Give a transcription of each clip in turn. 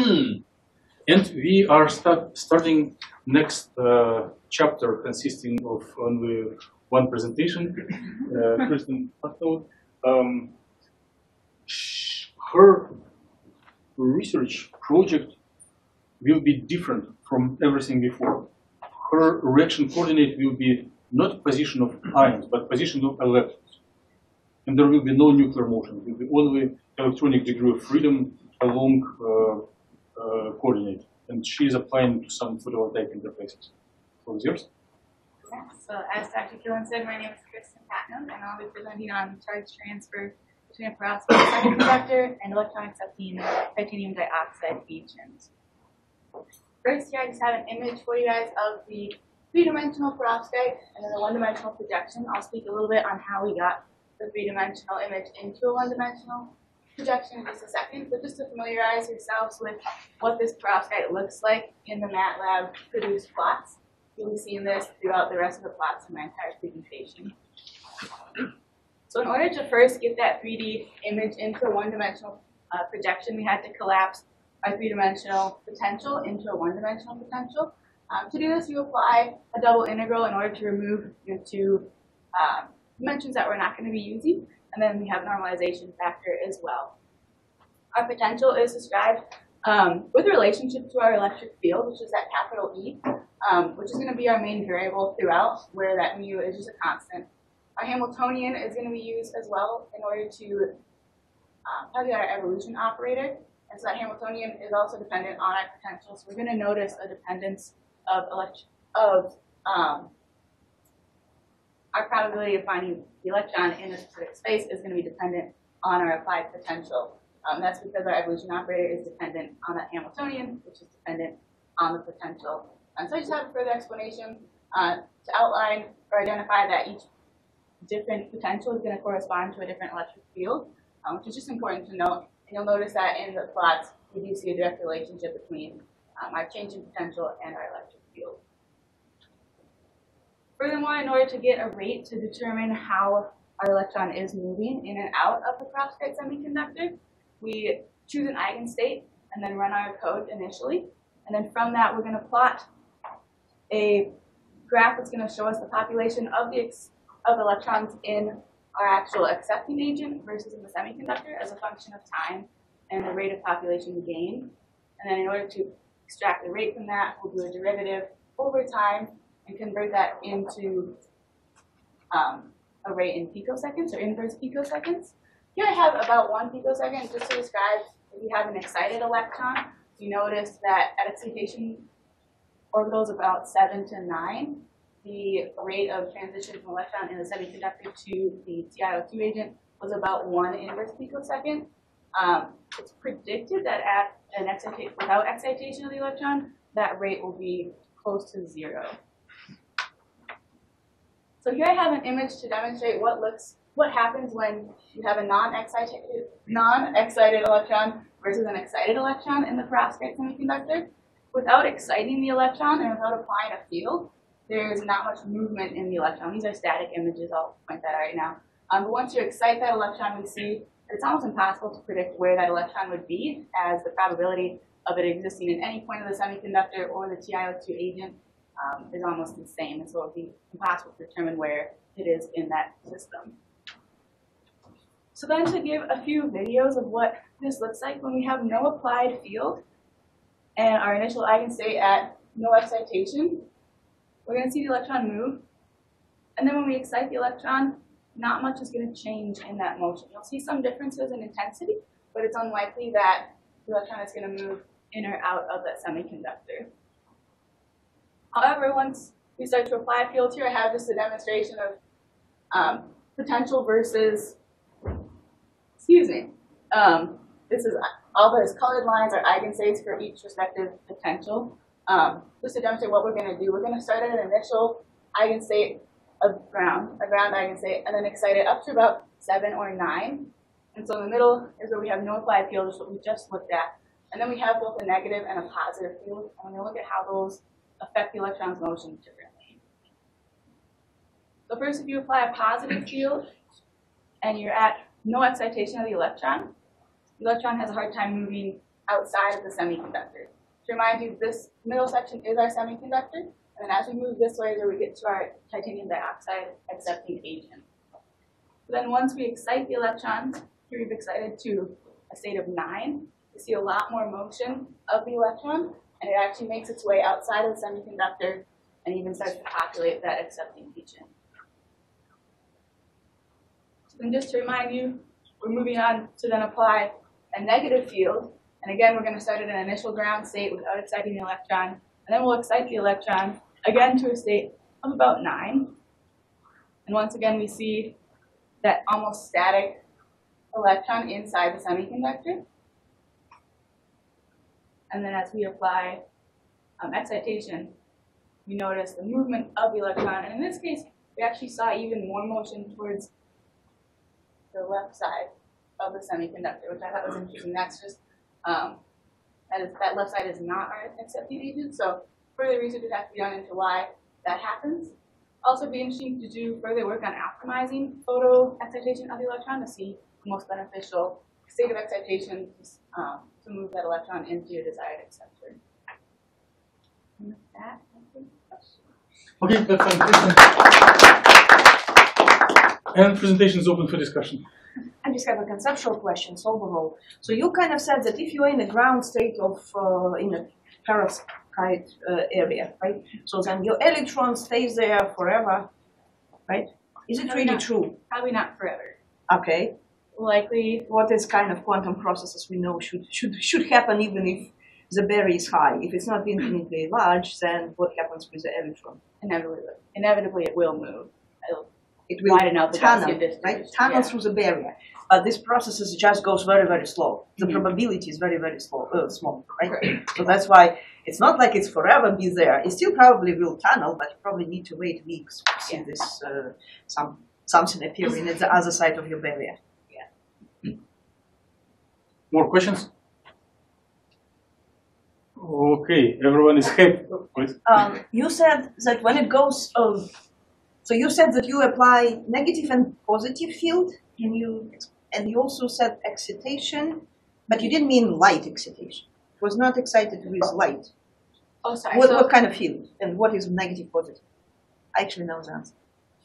and we are start, starting next uh, chapter consisting of only one presentation. Uh, Kristen um, her research project will be different from everything before. Her reaction coordinate will be not position of ions, but position of electrons. And there will be no nuclear motion. It will be only electronic degree of freedom along uh, uh, coordinate. And she is applying to some photovoltaic interfaces. So yours? Yeah, so as Dr. Kilin said, my name is Kristen Patnode, and I'll be presenting on charge transfer between a perovskite semiconductor and electron accepting titanium dioxide agent. First here I just have an image for you guys of the three-dimensional perovskite and then the one-dimensional projection. I'll speak a little bit on how we got the three-dimensional image into a one-dimensional projection in just a second, but just to familiarize yourselves with what this perovskite looks like in the MATLAB produced plots. You'll be seeing this throughout the rest of the plots in my entire presentation. So in order to first get that 3D image into a one-dimensional uh, projection, we had to collapse our three-dimensional potential into a one-dimensional potential. Um, to do this, you apply a double integral in order to remove your two um, dimensions that we're not going to be using, and then we have normalization factor as well. Our potential is described um, with relationship to our electric field, which is that capital E, um, which is going to be our main variable throughout, where that mu is just a constant. Our Hamiltonian is going to be used as well in order to um, calculate our evolution operator. And so that Hamiltonian is also dependent on our potential. So we're going to notice a dependence of, elect of um, our probability of finding the electron in a specific space is going to be dependent on our applied potential. Um, that's because our evolution operator is dependent on that Hamiltonian, which is dependent on the potential. And so I just have a further explanation uh, to outline or identify that each different potential is going to correspond to a different electric field, um, which is just important to note. And you'll notice that in the plots, we do see a direct relationship between um, our change in potential and our electric. Furthermore, in order to get a rate to determine how our electron is moving in and out of the perovskite semiconductor, we choose an eigenstate and then run our code initially. And then from that, we're going to plot a graph that's going to show us the population of the of electrons in our actual accepting agent versus in the semiconductor as a function of time and the rate of population gain. And then in order to extract the rate from that, we'll do a derivative over time and convert that into um, a rate in picoseconds or inverse picoseconds. Here I have about one picosecond just to describe if you have an excited electron. You notice that at excitation orbitals about 7 to 9, the rate of transition from electron in the semiconductor to the TiO2 agent was about 1 inverse picosecond. Um, it's predicted that at an excitation, without excitation of the electron, that rate will be close to zero. So here I have an image to demonstrate what looks what happens when you have a non-excited non-excited electron versus an excited electron in the perovskite semiconductor. Without exciting the electron and without applying a field, there's not much movement in the electron. These are static images, I'll point that out right now. Um, but once you excite that electron, we see that it's almost impossible to predict where that electron would be, as the probability of it existing in any point of the semiconductor or the TiO2 agent um, is almost the same, and so it would be impossible to determine where it is in that system. So then to give a few videos of what this looks like when we have no applied field and our initial eigenstate at no excitation, we're going to see the electron move. And then when we excite the electron, not much is going to change in that motion. You'll see some differences in intensity, but it's unlikely that the electron is going to move in or out of that semiconductor. However, once we start to apply a field here, I have just a demonstration of um, potential versus, excuse me, um, this is all those colored lines are eigenstates for each respective potential. Um, just to demonstrate what we're going to do, we're going to start at an initial eigenstate of ground, a ground eigenstate, and then excite it up to about 7 or 9. And so in the middle is where we have no applied field, which is what we just looked at. And then we have both a negative and a positive field. And we're going to look at how those affect the electron's motion differently. So first, if you apply a positive field and you're at no excitation of the electron, the electron has a hard time moving outside of the semiconductor. To remind you, this middle section is our semiconductor, and then as we move this way, there we get to our titanium dioxide accepting agent. Then once we excite the electrons, here we've excited to a state of nine, we see a lot more motion of the electron, and it actually makes its way outside of the semiconductor and even starts to populate that accepting region. And just to remind you, we're moving on to then apply a negative field. And again, we're going to start at an initial ground state without exciting the electron. And then we'll excite the electron again to a state of about 9. And once again, we see that almost static electron inside the semiconductor. And then as we apply um, excitation, we notice the movement of the electron. And in this case, we actually saw even more motion towards the left side of the semiconductor, which I thought was interesting. That's just, um, that, is, that left side is not our accepting agent. So further research would have to be done into why that happens. Also be interesting to do further work on optimizing photo excitation of the electron to see the most beneficial state of excitation um, to move that electron into your desired acceptor. And with that, I think questions. Okay, that's fine. And presentation is open for discussion. I just have a conceptual question, so overall. So you kind of said that if you're in a ground state of, uh, in a perovskite uh, area, right? So then your electron stays there forever, right? Is it No, really no. true? Probably not forever. Okay. Likely, What is kind of quantum processes we know should, should, should happen even if the barrier is high? If it's not infinitely large, then what happens with the electron? inevitably, inevitably it will move. It'll It will widen out the tunnel, distribution. right? Tunnel Yeah. through the barrier. But this process is just goes very, very slow. The Mhm. probability is very, very slow, uh, small, right? Correct. So that's why it's not like it's forever be there. It still probably will tunnel, but you probably need to wait weeks to see Yeah. this uh, some something appearing at the other side of your barrier. More questions? Okay, everyone is happy. Please. Um, you said that when it goes, um, so you said that you apply negative and positive field, and you and you also said excitation, but you didn't mean light excitation. It was not excited with light. Oh, sorry. What, so, what kind of field and what is negative positive? I actually know the answer.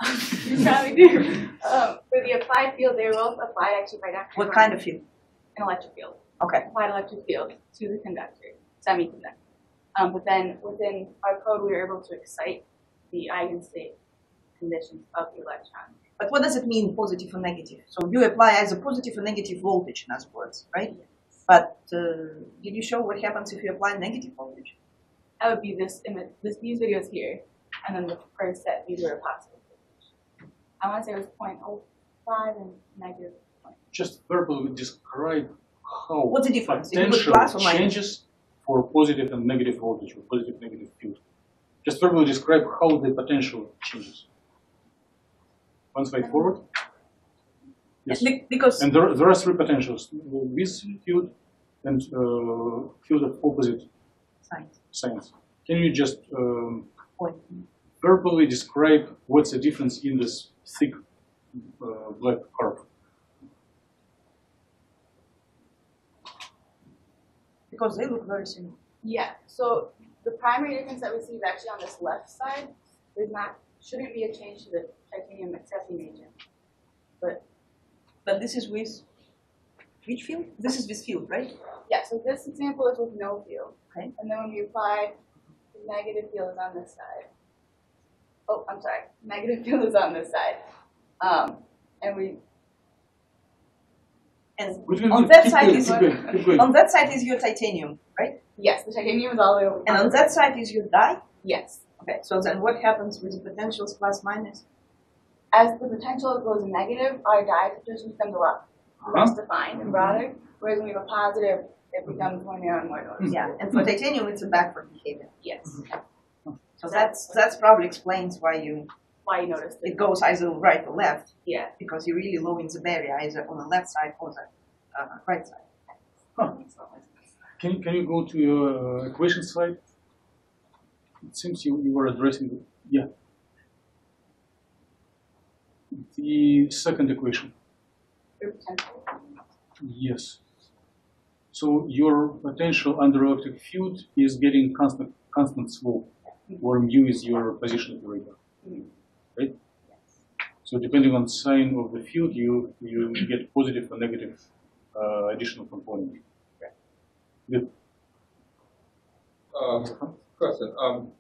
you probably do. Um, for the applied field, they will apply actually by Dr. What kind of field? An electric field. Okay. Applied electric field to the conductor, semiconductor. Um, but then within our code, we were able to excite the eigenstate conditions of the electron. But what does it mean, positive or negative? So you apply either positive or negative voltage, in other words, right? But uh, did you show what happens if you apply negative voltage? That would be this image, this these videos here, and then the first set, these were a positive. voltage. I want to say it was 0.05 and negative. Just verbally describe how What's the difference? If you put potential plus or minus? changes for positive and negative voltage or positive negative field. Just verbally describe how the potential changes. One slide forward. Yes. Be- because And there, there are three potentials: this field and uh, field of opposite science. signs. Can you just um, verbally describe what's the difference in this thick uh, black curve? Because they look very similar. Yeah, so the primary difference that we see is actually on this left side. There's not, shouldn't be a change to the titanium accepting agent. But but this is with which field? This is with field, right? Yeah, so this example is with no field. Okay. And then when we apply, the negative field is on this side. Oh, I'm sorry, negative field is on this side. Um, and we, And Good, good, On that Keep side going, is- keep going, keep going. on that side is your titanium, right? yes, the titanium is all the way over. And on that side is your die. Yes. Okay. So then what happens with the potentials plus minus? As the potential goes negative, our diaphragm becomes a lot less defined and broader, whereas when we have a positive, it mm-hmm. becomes more narrow and more noticeable. Mm-hmm. Yeah. And for titanium, it's a backward behavior. Yes. So that's that's probably explains why you Why you noticed it it. goes either right or left Yeah. because you're really low in the barrier either on the left side or the uh, right side. Can, can you go to your uh, equation slide? It seems you, you were addressing, the- yeah. The second equation, potential. yes. So your potential under electric field is getting constant constant slope, where mu is your position operator, right? So depending on sign of the field, you you get positive or negative uh, additional component. Good. Um, question, um,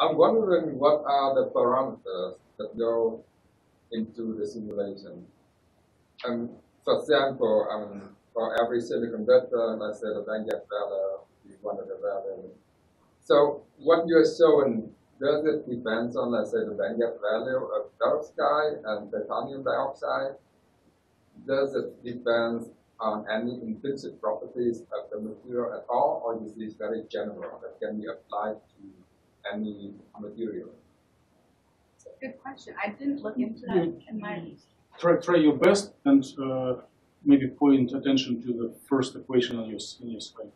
I'm wondering what are the parameters that go into the simulation? Um, for example, um, for every semiconductor, let's say the bandgap value is one of the value. So what you're showing, does it depend on, let's say, the bandgap value of perovskite and titanium dioxide? Does it depend on any intrinsic properties of the material at all, or is this very general that can be applied to any material? It's a good question. I didn't look into that in my, Try try your best and uh, maybe point attention to the first equation on your s- on your slide.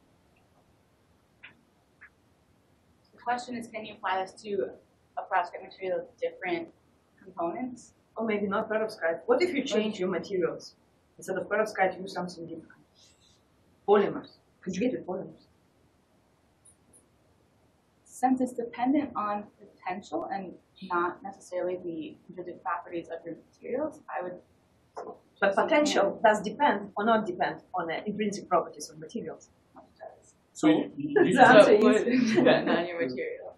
the question is, can you apply this to a perovskite material with different components? Or maybe not perovskite. What if you change your materials? Instead of perovskite, use something different. Polymers, conjugated polymers. Since it's dependent on potential and not necessarily the intrinsic properties of your materials, I would. But potential does depend or not depend on the intrinsic properties of materials. So you, you, The answer So is- it on your material.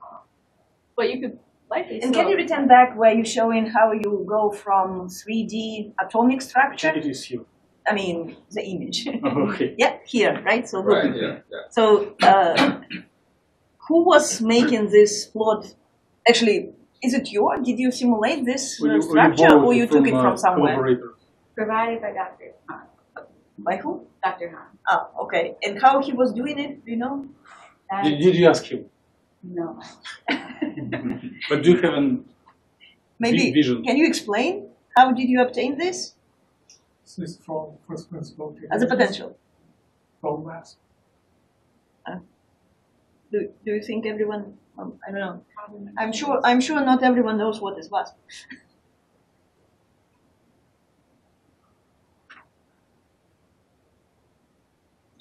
But you could likely And still. can you return back where you're showing how you go from 3D atomic structure? it is here. I mean, the image. Okay. yeah, here, right? So look. Right, yeah, yeah. So, uh, who was making this plot? Actually, is it you? or Did you simulate this Or uh, you- or you structure, or you took it uh, from somewhere? collaborator. Provided by Dr. Han. By who? Dr. Han. Oh, okay. And how he was doing it? You know? That Did, did you ask him? no. But do you have an Maybe. vision? Can you explain how did you obtain this This is from first principle. as a potential? From mass. Do, do you think everyone? Um, I don't know. I'm sure. I'm sure not everyone knows what is what. I don't know what it's like.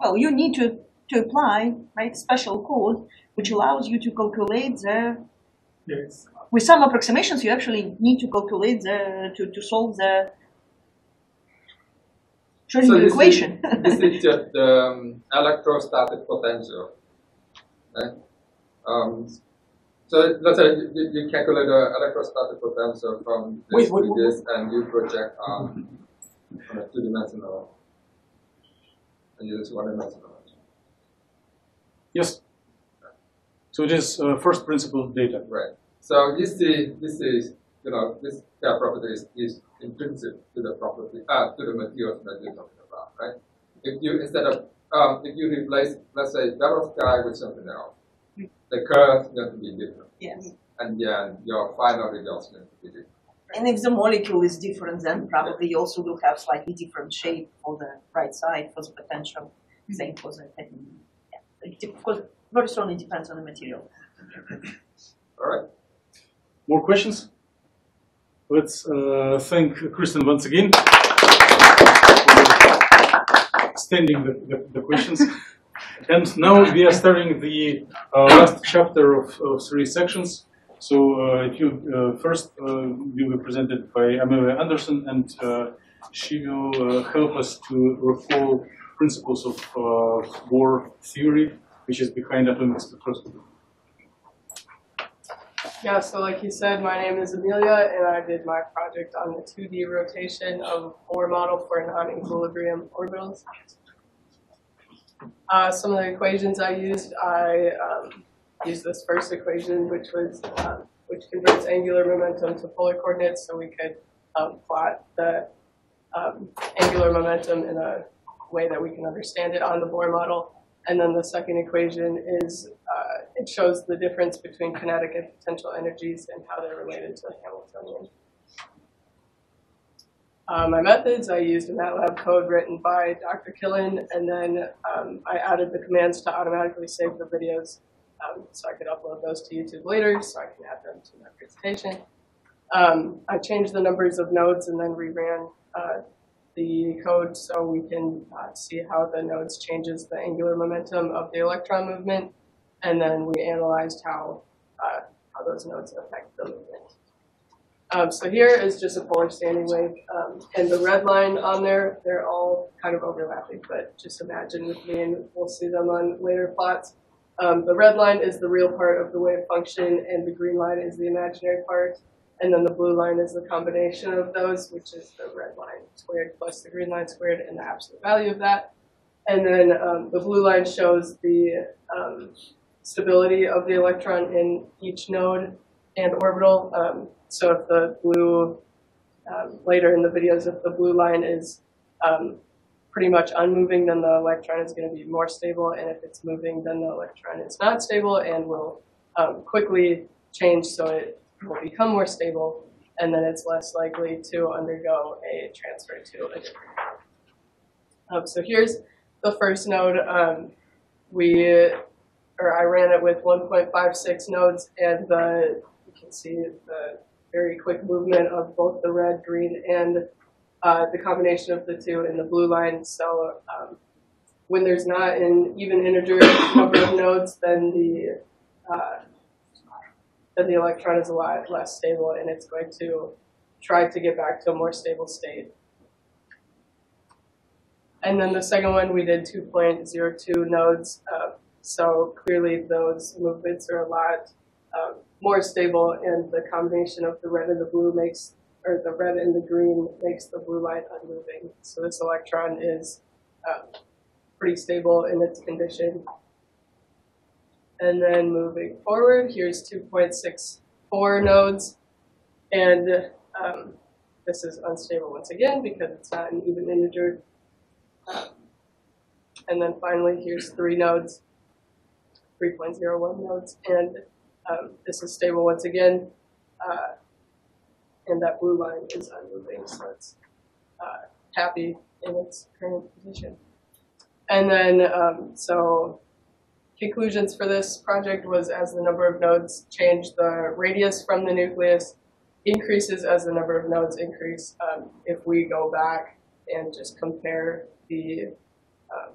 Well, you need to, to apply right special code which allows you to calculate the Yes. with some approximations you actually need to calculate the to, to solve the Schrodinger this equation. Is, this is just the um, electrostatic potential, right? Um, so let's say you, you- calculate the electrostatic potential from this Wait, wait, wait, this, and you project on, on a two-dimensional, and you use one-dimensional. Yes. So it is uh, first principle data. Right. So this is this is you know this pair property is, is intrinsic to the property uh, to the materials that you're talking about, right? If you instead of um, if you replace let's say perovskite with something else, the curve is going to be different, yes. and then your final result is going to be different. And if the molecule is different, then probably you also will have slightly different shape for the right side for the potential. Same for the titanium. Yeah. It, of course, very strongly depends on the material. All right. More questions? Let's uh, thank Kristen once again for extending the, the, the questions. And now we are starting the uh, last chapter of, of three sections. So uh, if you uh, first uh, will be presented by Amelia Anderson, and uh, she will uh, help us to recall principles of uh, Bohr theory, which is behind atomic spectroscopy. Yeah, so like you said, my name is Amelia, and I did my project on the 2D rotation of Bohr model for non-equilibrium orbitals. Uh, some of the equations I used, I um, used this first equation, which was um, which converts angular momentum to polar coordinates, so we could um, plot the um, angular momentum in a way that we can understand it on the Bohr model. And then the second equation is uh, it shows the difference between kinetic and potential energies and how they're related to the Hamiltonian. Uh, my methods, I used a MATLAB code written by Dr. Kilin, and then um, I added the commands to automatically save the videos um, so I could upload those to YouTube later so I can add them to my presentation. Um, I changed the numbers of nodes and then reran uh, the code so we can uh, see how the nodes changes the angular momentum of the electron movement, and then we analyzed how uh, how those nodes affect the movement. Um, so here is just a polar standing wave, um, and the red line on there, they're all kind of overlapping, but just imagine with me, and we'll see them on later plots. Um, the red line is the real part of the wave function, and the green line is the imaginary part. And then the blue line is the combination of those, which is the red line squared plus the green line squared and the absolute value of that. And then um, the blue line shows the um, stability of the electron in each node and orbital. Um, so if the blue, um, later in the videos, if the blue line is um, pretty much unmoving, then the electron is going to be more stable. And if it's moving, then the electron is not stable and will um, quickly change so it will become more stable, and then it's less likely to undergo a transfer to a different node. Um, so here's the first node. Um, we, or I ran it with 1.56 nodes, and the you can see the very quick movement of both the red, green, and uh, the combination of the two in the blue line. So um, when there's not an even integer number of nodes, then the uh, then the electron is a lot less stable and it's going to try to get back to a more stable state. And then the second one, we did 2.02 nodes. Uh, so clearly those movements are a lot um, more stable and the combination of the red and the blue makes, or the red and the green makes the blue line unmoving. So this electron is uh, pretty stable in its condition and then moving forward, here's 2.64 nodes. And um, this is unstable once again because it's not an even integer. Um, and then finally, here's three nodes, 3.01 nodes. And um, this is stable once again. Uh, and that blue line is unmoving, so it's uh, happy in its current position. And then, um, so conclusions for this project was as the number of nodes change, the radius from the nucleus increases as the number of nodes increase. Um, if we go back and just compare the um,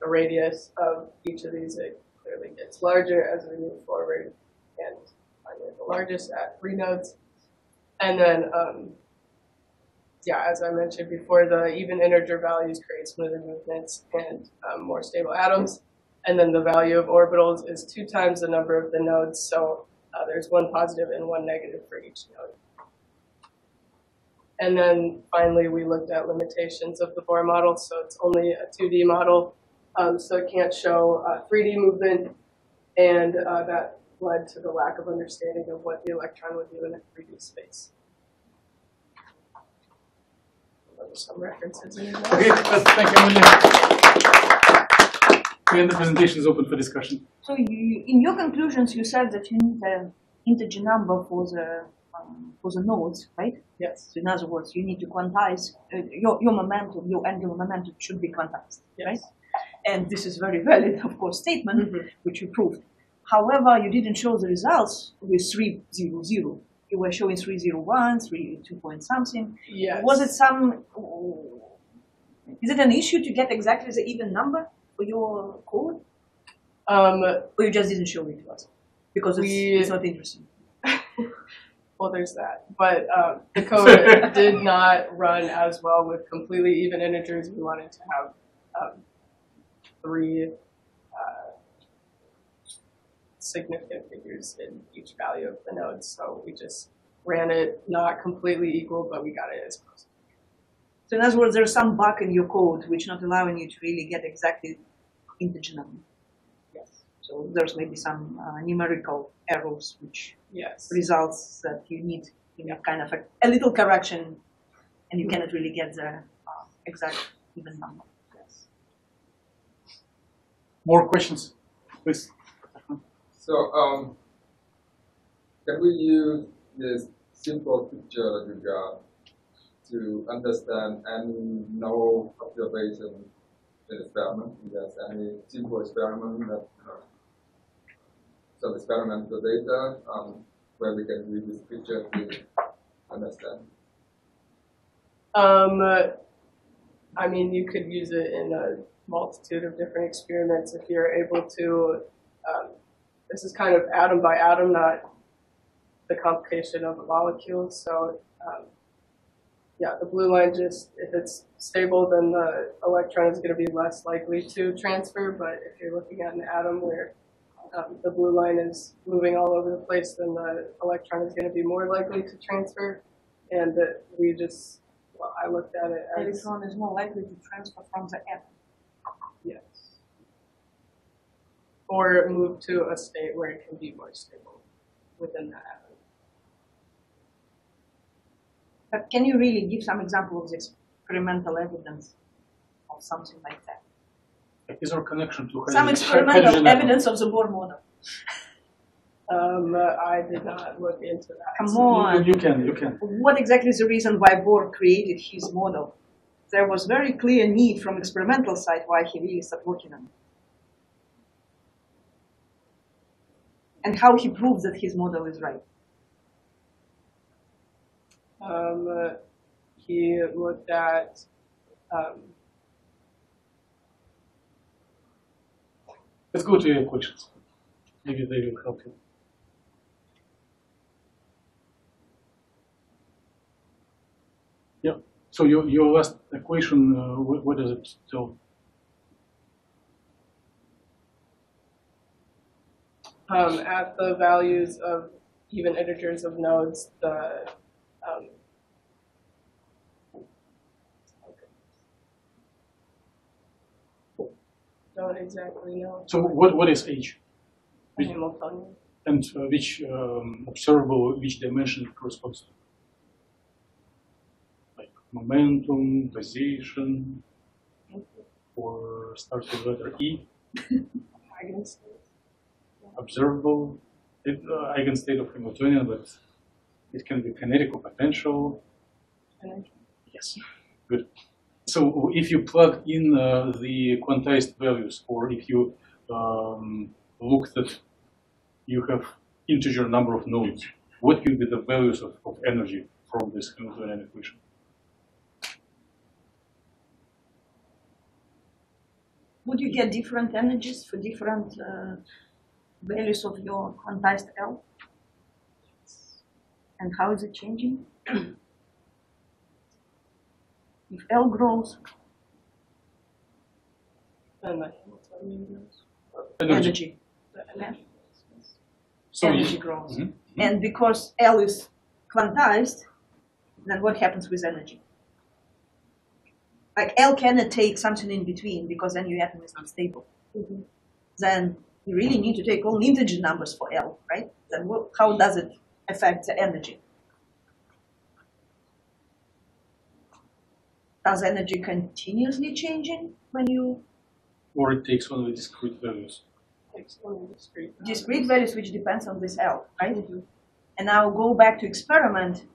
the radius of each of these, it clearly gets larger as we move forward, and the largest at three nodes. And then um, yeah, as I mentioned before, the even integer values create smoother movements and um, more stable atoms. And then the value of orbitals is two times the number of the nodes, so uh, there's one positive and one negative for each node. And then finally, we looked at limitations of the Bohr model, so it's only a 2D model, um, so it can't show uh, 3D movement, and uh, that led to the lack of understanding of what the electron would do in a 3D space some references in. Okay, thank you, Amelia. And the presentation is open for discussion. So you, in your conclusions, you said that you need an integer number for the um, for the nodes, right? Yes. So in other words, you need to quantize uh, your your momentum, your angular momentum should be quantized, right? And this is very valid, of course, statement Mhm. which you proved. However, you didn't show the results with three zero zero. You were showing three zero one, three two point something. Yes. Was it some? Is it an issue to get exactly the even number for your code, Um, or you just didn't show it to us because it's, We- it's not interesting? well, there's that. But um, the code did not run as well with completely even integers. We wanted to have um, three significant figures in each value of the nodes. So we just ran it not completely equal, but we got it as close. So in other words, there's some bug in your code which not allowing you to really get exactly integer number. Yes. So there's maybe some uh, numerical errors which Yes. results that you need you know, kind of a, a little correction, and you cannot really get the uh, exact even number. Yes. More questions, please? So, um, can we use this simple picture you got to understand any no observation in experiment? Yes, any simple experiment that uh, some experimental data um, where we can use this picture to understand. Um, I mean, you could use it in a multitude of different experiments if you're able to. This is kind of atom by atom, not the complication of a molecule. So, um, yeah, the blue line just if it's stable, then the electron is going to be less likely to transfer. But if you're looking at an atom where um, the blue line is moving all over the place, then the electron is going to be more likely to transfer. And that we just, well, I looked at it as Electron is more likely to transfer from the atom. yes, or move to a state where it can be more stable within that atom. But can you really give some example of the experimental evidence of something like that? Is there a connection to Some experimental evidence of the Bohr model. Um, uh, I did not look into that. Come so- You- on. You can, you can. What exactly is the reason why Bohr created his model? There was very clear need from experimental side why he really started working on it. And how he proves that his model is right. Um, uh, he looked at um, Let's go to your questions. Maybe they will help you. Yeah, so your, your last equation, uh, what, what does it tell? Um, at the values of even integers of nodes, the um, don't exactly know. So what, what is H? Which-. And uh, which um, observable, which dimension corresponds to? Like momentum, position, or starts with letter E, Eigenstate. Observable, uh, eigenstate of Hamiltonian, but it can be kinetic or potential. energy. Yes, good. So if you plug in uh, the quantized values, or if you um, look that you have integer number of nodes, what will be the values of, of energy from this Hamiltonian equation? Would you get different energies for different uh, values of your quantized L? And how is it changing? if L grows, And the Hamiltonian goes. energy, The energy. So energy grows. Mhm. And because L is quantized, then what happens with energy? Like L cannot take something in between because then your atom is unstable. Then you really need to take all integer numbers for L, right? Then what, how does it affect the energy? Does energy continuously changing when you or it takes only discrete values. Takes only discrete. discrete values which depends on this L, right? And now go back to experiment.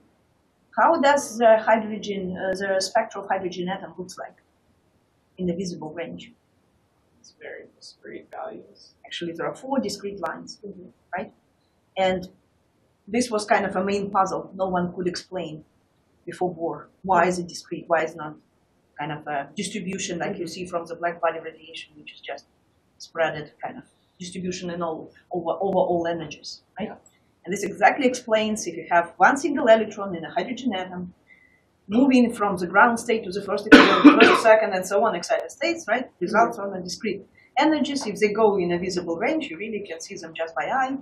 How does the hydrogen, uh, the spectrum of hydrogen atom looks like in the visible range? It's very discrete values. Actually, there are four discrete lines, right? And this was kind of a main puzzle. No one could explain before Bohr. Why is it discrete? Why is not kind of a distribution like you see from the black body radiation, which is just spreaded kind of distribution in all over, over all energies, right? And this exactly explains if you have one single electron in a hydrogen atom moving from the ground state to the first equilibrium, first, second, and so on, excited states, right? Results on the discrete energies. If they go in a visible range, you really can see them just by eye.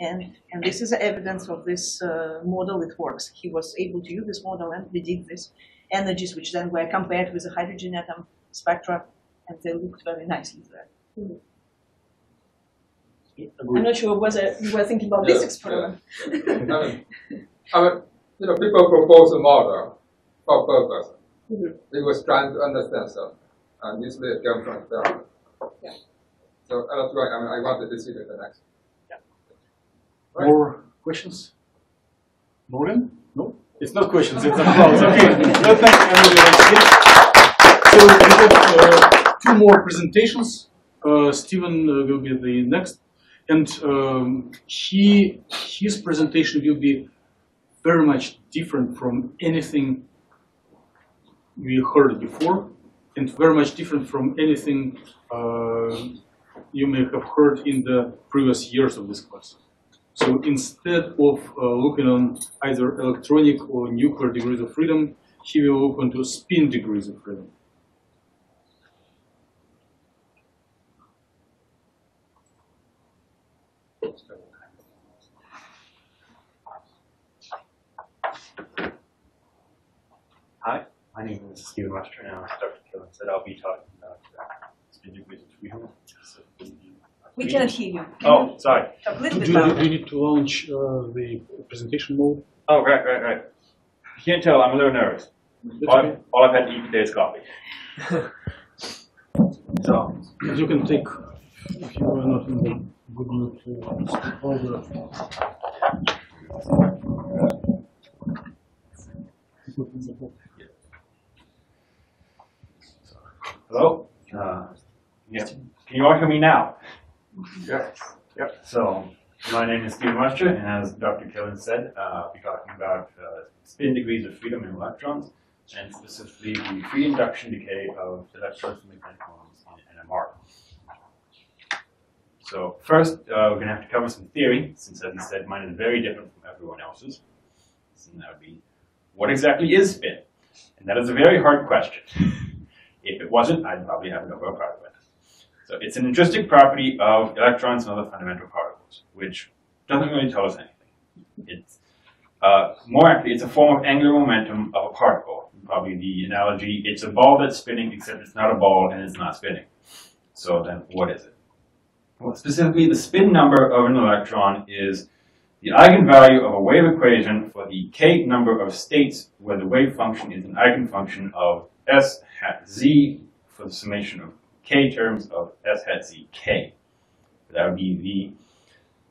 And, and this is evidence of this uh, model, it works. He was able to use this model and predict these energies, which then were compared with the hydrogen atom spectra, and they looked very nicely there. Agreed. I'm not sure whether you were thinking about this experiment. I mean, I mean, you know, people propose a model for purpose. Mhm. They was trying to understand something, and usually it comes from them. Yeah. So that's why I mean, I wanted to see the connection. Right. More questions? Morgen? No? It's not questions, it's applause. Okay. Well, thank you, everybody. So we have uh, two more presentations. Uh, Steven uh, will be the next. And um, he, his presentation will be very much different from anything we heard before, and very much different from anything uh, you may have heard in the previous years of this class. So instead of uh, looking on either electronic or nuclear degrees of freedom, he will look into spin degrees of freedom. Hi, my name is Steven Westra, and as Dr. Kilin said, I'll be talking about uh, spin degrees of freedom. specifically We cannot hear you. Can Oh, you sorry. Talk a Do little bit louder. you need to launch uh, the presentation mode? Oh, right, right, right. You can't tell, I'm a little nervous. All, okay. I've- all I've had to eat today is coffee. So, As you can take, if you are not in the good mood to speak over. Hello? Uh, yeah. Can you all hear me now? Yes. Yep. So, my name is Steve Westra, and as Dr. Kilin said, uh, I'll be talking about uh, spin degrees of freedom in electrons, and specifically the free induction decay of electrons in magnetic moments in NMR. So first, uh, we're going to have to cover some theory, since as he said, mine is very different from everyone else's. And that would be, what exactly is spin? And that is a very hard question. If it wasn't, I'd probably have a Nobel Prize winner. So it's an intrinsic property of electrons and other fundamental particles, which doesn't really tell us anything. It's uh, more accurately, it's a form of angular momentum of a particle. Probably the analogy, it's a ball that's spinning, except it's not a ball and it's not spinning. So then, what is it? Well, specifically, the spin number of an electron is the eigenvalue of a wave equation for the k number of states where the wave function is an eigenfunction of s hat z for the summation of k terms of s hat z k. That would be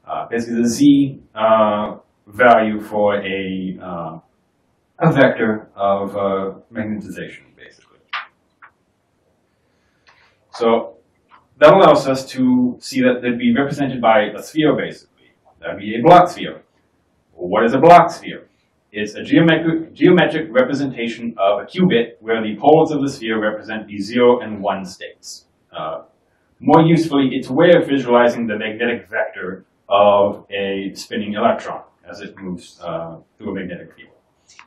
the uh, basically the z uh, value for a uh, a vector of uh, magnetization, basically. So that allows us to see that they'd be represented by a sphere, basically. That'd be a Bloch sphere. What is a Bloch sphere? It's a geometric, geometric representation of a qubit where the poles of the sphere represent the 0 and 1 states. Uh, more usefully, it's a way of visualizing the magnetic vector of a spinning electron as it moves uh, through a magnetic field.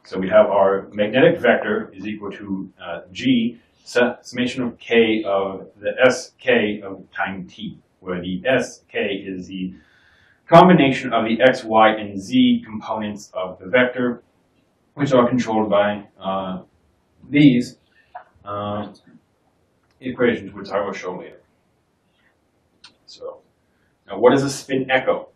So we have our magnetic vector is equal to uh, g summation of k of the sk of time t, where the sk is the combination of the x, y, and z components of the vector, which are controlled by uh, these uh, equations, which I will show later. So, now what is a spin echo?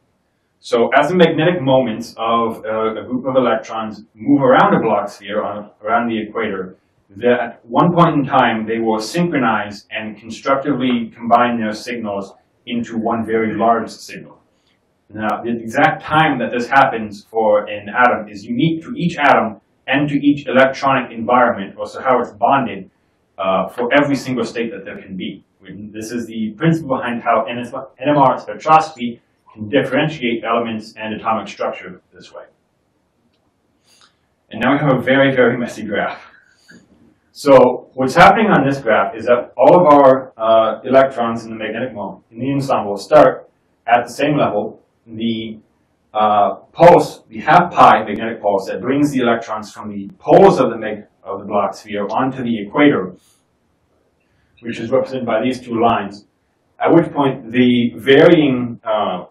So as the magnetic moments of uh, a group of electrons move around a Bloch sphere on, around the equator, that at one point in time they will synchronize and constructively combine their signals into one very large signal. Now, the exact time that this happens for an atom is unique to each atom and to each electronic environment, or so how it's bonded uh, for every single state that there can be. This is the principle behind how NMR spectroscopy can differentiate elements and atomic structure this way. And now we have a very, very messy graph. So what's happening on this graph is that all of our uh, electrons in the magnetic moment, in the ensemble, start at the same level. The uh, pulse, the half pi magnetic pulse that brings the electrons from the poles of the mag of the Bloch sphere onto the equator, which is represented by these two lines, at which point the varying uh,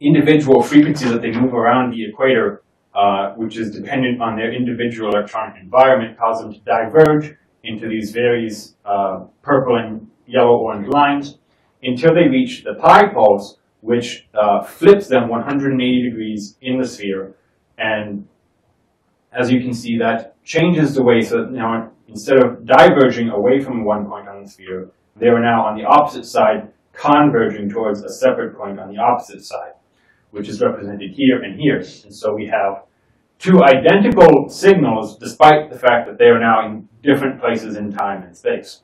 individual frequencies that they move around the equator, uh, which is dependent on their individual electronic environment, cause them to diverge into these various uh, purple and yellow-orange lines until they reach the pi pulse, which uh, flips them 180 degrees in the sphere. And as you can see, that changes the way so now instead of diverging away from one point on the sphere, they are now on the opposite side, converging towards a separate point on the opposite side, which is represented here and here. And so we have two identical signals, despite the fact that they are now in different places in time and space.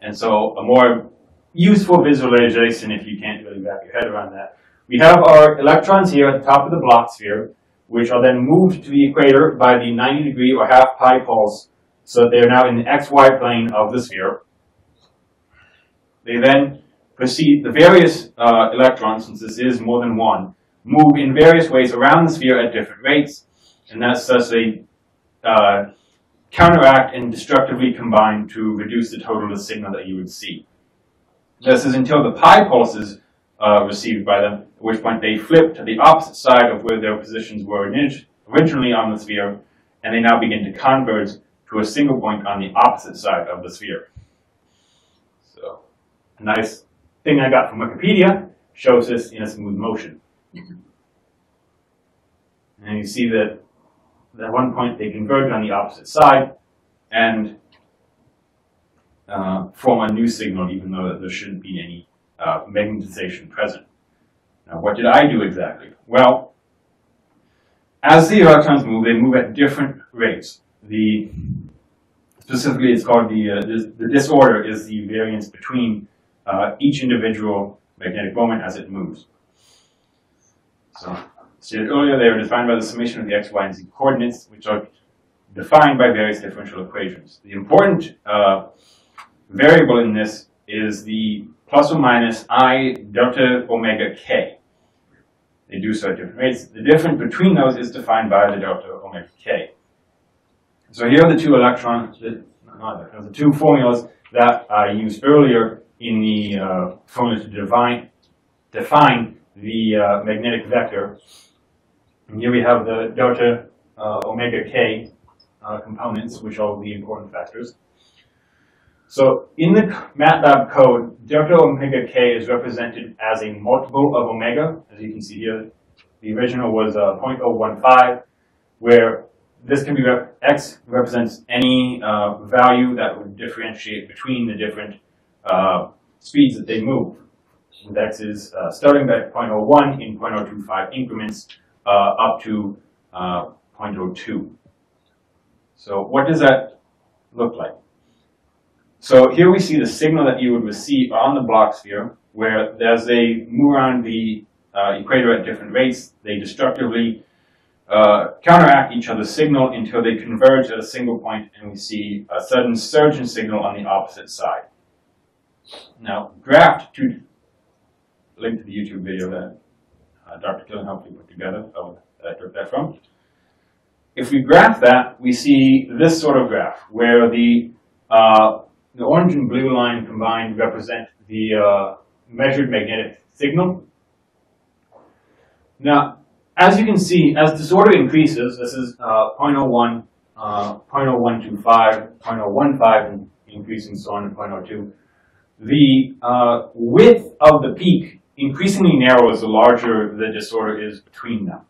And so a more useful visualization, if you can't really wrap your head around that, we have our electrons here at the top of the Bloch sphere. which are then moved to the equator by the 90 degree or half pi pulse, so that they're now in the xy plane of the sphere. They then proceed, the various uh, electrons, since this is more than one, move in various ways around the sphere at different rates, and that's thus they uh, counteract and destructively combine to reduce the total of the signal that you would see. This is until the pi pulse is uh, received by them, at which point they flip to the opposite side of where their positions were originally on the sphere, and they now begin to converge to a single point on the opposite side of the sphere. So, a nice thing I got from Wikipedia shows this in a smooth motion. And you see that at one point they converge on the opposite side and uh, form a new signal, even though there shouldn't be any uh, magnetization present. Now, what did I do exactly? Well, as the electrons move, they move at different rates. The specifically, it's called the uh, the, the disorder is the variance between uh, each individual magnetic moment as it moves. So, stated earlier, they are defined by the summation of the x, y, and z coordinates, which are defined by various differential equations. The important uh, variable in this is the plus or minus i delta omega k. They do so at different rates. The difference between those is defined by the delta omega k. So here are the two electrons, the, the two formulas that I used earlier in the uh, formula to define, define the uh, magnetic vector. And here we have the delta uh, omega k uh, components, which are the important factors. So in the MATLAB code, delta omega k is represented as a multiple of omega. As you can see here, the original was uh, 0.015, where this can be, rep x represents any uh, value that would differentiate between the different uh, speeds that they move. With x is uh, starting at 0.01 in 0.025 increments uh, up to uh, 0.02. So what does that look like? So here we see the signal that you would receive on the Bloch sphere, where as they move around the uh, equator at different rates, they destructively uh, counteract each other's signal until they converge at a single point, and we see a sudden surge in signal on the opposite side. Now, graphed to link to the YouTube video that uh, Dr. Kilin helped me put together, oh, that I took that from. If we graph that, we see this sort of graph, where the uh, the orange and blue line combined represent the uh, measured magnetic signal. Now, as you can see, as disorder increases, this is uh, 0.01, uh, 0.0125, 0.015, and increasing so on to 0.02. The uh, width of the peak increasingly narrows the larger the disorder is between them.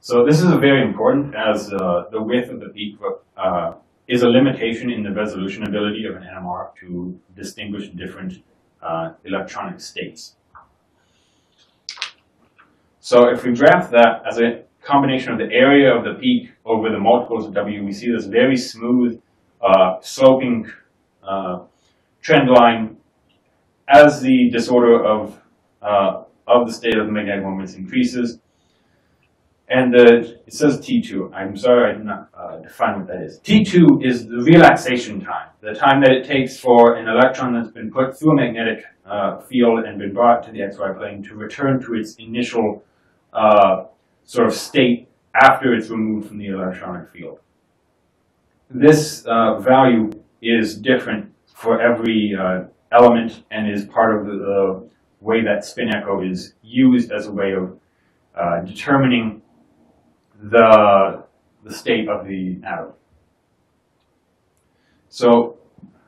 So this is very important as uh, the width of the peak uh, is a limitation in the resolution ability of an NMR to distinguish different uh, electronic states. So if we graph that as a combination of the area of the peak over the multiples of W, we see this very smooth uh, sloping uh, trend line as the disorder of, uh, of the state of the magnetic moments increases. And the, it says T2. I'm sorry I did not uh, define what that is. T2 is the relaxation time, the time that it takes for an electron that's been put through a magnetic uh, field and been brought to the XY plane to return to its initial uh, sort of state after it's removed from the electronic field. This uh, value is different for every uh, element and is part of the, the, way that spin echo is used as a way of uh, determining the, the state of the atom. So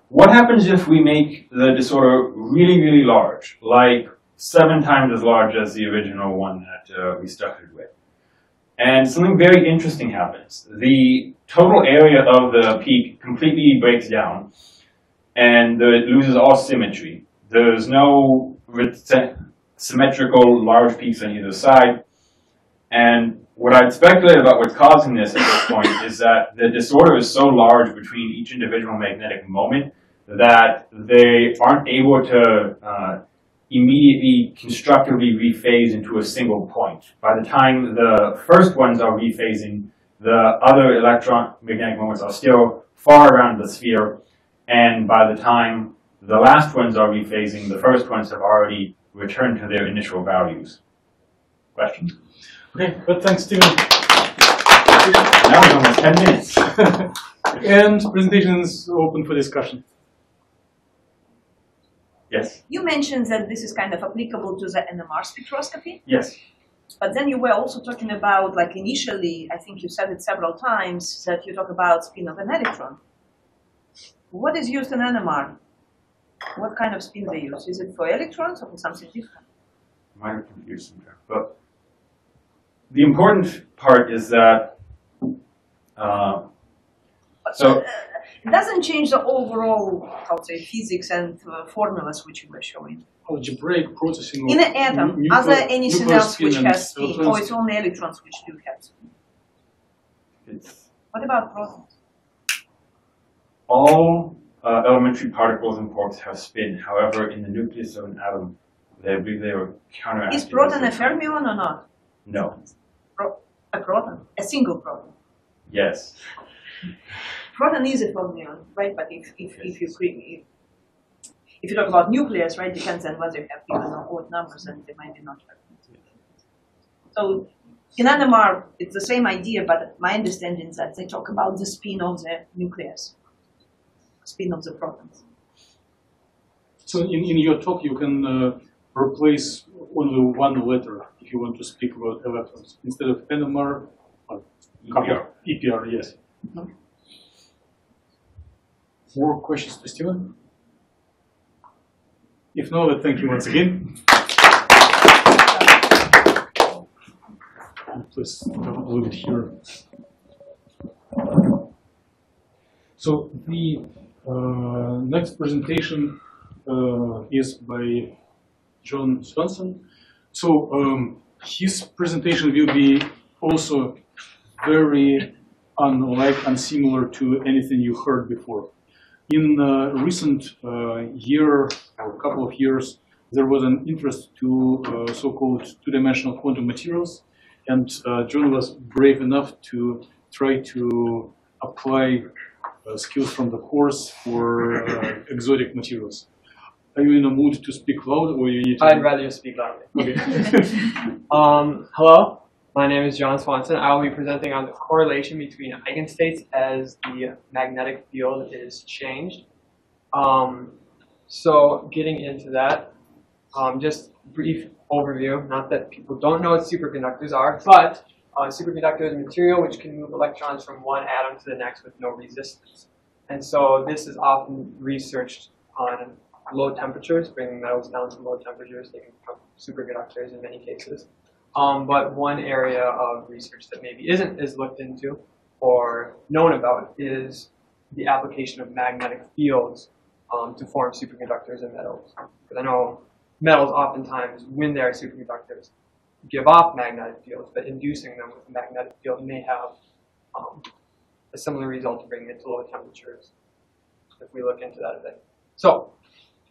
what happens if we make the disorder really, really large, like seven times as large as the original one that uh, we started with? And something very interesting happens. The total area of the peak completely breaks down, and it loses all symmetry. There's no symmetrical large peaks on either side, and what I'd speculate about what's causing this at this point is that the disorder is so large between each individual magnetic moment that they aren't able to uh, immediately constructively rephase into a single point. By the time the first ones are rephasing, the other electromagnetic moments are still far around the sphere, and by the time the last ones are rephasing, the first ones have already returned to their initial values. Questions? Okay, but thanks, Steven. Now we're almost 10 minutes. and presentations open for discussion. Yes, You mentioned that this is kind of applicable to the NMR spectroscopy, yes. but then you were also talking about, like initially, I think you said it several times, that you talk about spin of an electron. What is used in NMR? What kind of spin they use? Is it for electrons or for something different? Might have confused some there, but the important part is that uh, So- it doesn't change the overall, how to say, physics and uh, formulas which you were showing. Algebraic processing In an atom, are there anything else which has spin, or it's only electrons which do have spin? it's What about protons? all uh, elementary particles and quarks have spin. However, in the nucleus of an atom, they believe they are counteracting. Is proton a fermion or not? No. A proton, a single proton. Yes. Proton is a fermion, right? But if if, if you cre- if, if you talk about nucleus, right, depends on whether you have even or odd numbers, and they might be not. So in NMR, it's the same idea, but my understanding is that they talk about the spin of the nucleus, spin of the protons. So in, in your talk, you can uh, replace only one letter if you want to speak about electrons. Instead of NMR, EPR. EPR, yes. Mhm. More questions to Steven? If not, then thank you once again. Please uh, leave it here. So the uh, next presentation uh, is by John Swanson. So um, his presentation will be also very unlike and similar to anything you heard before. In uh, recent uh, year or couple of years, there was an interest to uh, so-called two-dimensional quantum materials, and uh, John was brave enough to try to apply uh, skills from the course for uh, exotic materials. Are you in a mood to speak loud, or you need to? I'd rather you speak loudly. Okay. Um, hello, my name is John Swanson. I will be presenting on the correlation between eigenstates as the magnetic field is changed. Um, so getting into that, um, just brief overview, not that people don't know what superconductors are, but uh, superconductor is a material which can move electrons from one atom to the next with no resistance. And so this is often researched on low temperatures, bringing metals down to low temperatures. They can become superconductors in many cases. Um, but one area of research that maybe isn't as looked into or known about is the application of magnetic fields um, to form superconductors in metals. Because I know metals oftentimes, when they are superconductors, give off magnetic fields, but inducing them with a magnetic field may have um, a similar result to bringing it to low temperatures if we look into that a bit. So,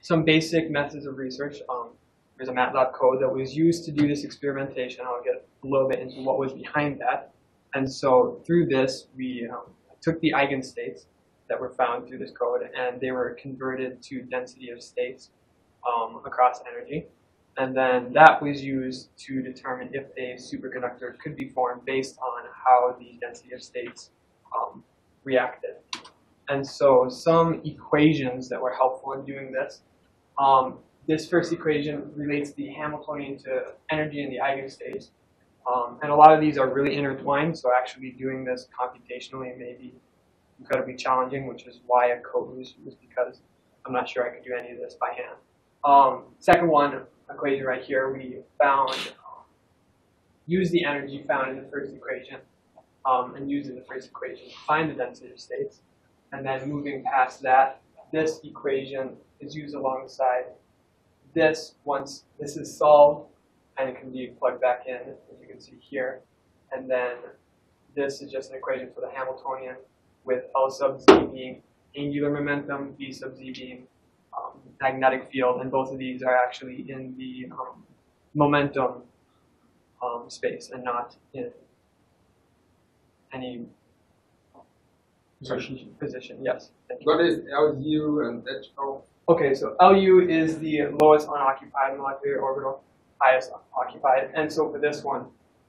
some basic methods of research. Um, there's a MATLAB code that was used to do this experimentation. I'll get a little bit into what was behind that. And so through this, we um, took the eigenstates that were found through this code, and they were converted to density of states um, across energy. And then that was used to determine if a superconductor could be formed based on how the density of states um, reacted. And so some equations that were helpful in doing this. Um, this first equation relates the Hamiltonian to energy in the eigenstates. Um, and a lot of these are really intertwined, so actually doing this computationally may be incredibly challenging, which is why a code was because I'm not sure I could do any of this by hand. Um, second one, equation right here, we found, um, use the energy found in the first equation, um, and using the first equation to find the density of states. And then moving past that, this equation is used alongside this once this is solved and it can be plugged back in, as you can see here. And then this is just an equation for the Hamiltonian with L sub z being angular momentum, V sub z being um, magnetic field, and both of these are actually in the um, momentum um, space and not in any Position. position. Yes. What is LU and HO? Okay, so LU is the lowest unoccupied molecular orbital, highest occupied, and so for this one,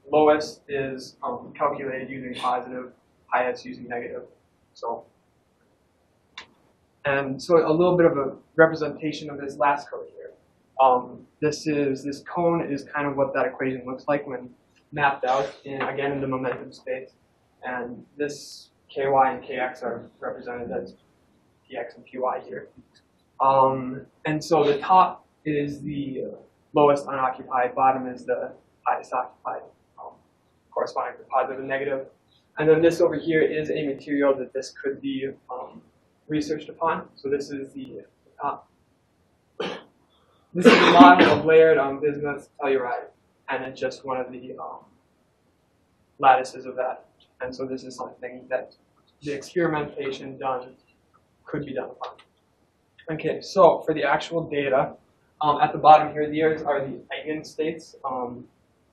lowest is um, calculated using positive, highest using negative. So, and so a little bit of a representation of this last code here. Um, this is this cone is kind of what that equation looks like when mapped out in again in the momentum space, and this ky and kx are represented as px and py here. Um, and so the top is the lowest unoccupied, bottom is the highest occupied, um, corresponding to positive and negative. And then this over here is a material that this could be um, researched upon. So this is the top. This is a model of layered um, bismuth telluride, and it's just one of the um, lattices of that. And so this is something that the experimentation done could be done upon. Okay, so for the actual data, um, at the bottom here, these are the eigenstates um,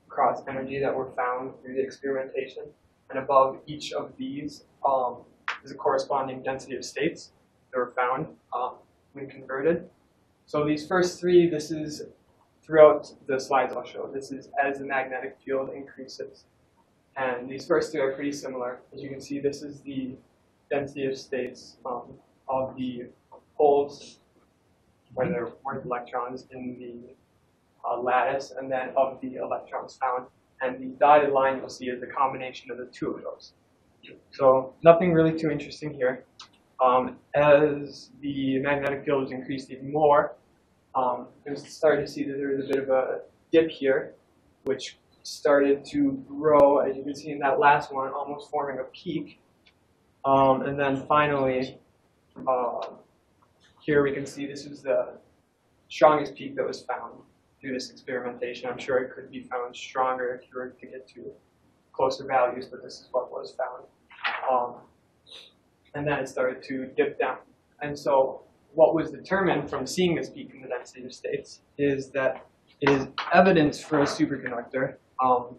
across energy that were found through the experimentation. And above each of these um, is a corresponding density of states that were found um, when converted. So these first three, this is throughout the slides I'll show. This is as the magnetic field increases. And these first two are pretty similar. As you can see, this is the density of states um, of the holes where there weren't electrons in the uh, lattice, and then of the electrons found. And the dotted line you'll see is the combination of the two of those. So nothing really too interesting here. Um, as the magnetic field was increased even more, um, it was started to see that there was a bit of a dip here, which started to grow, as you can see in that last one, almost forming a peak. Um, and then finally, uh, here we can see this is the strongest peak that was found through this experimentation. I'm sure it could be found stronger if you were to get to closer values, but this is what was found. Um, and then it started to dip down. And so what was determined from seeing this peak in the density of states is that it is evidence for a superconductor. Um,